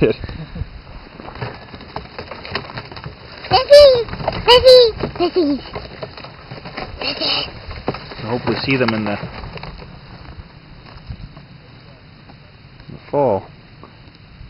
Good. Sissies! Sissies! Sissies! Sissies! I hope we see them in the, in the fall.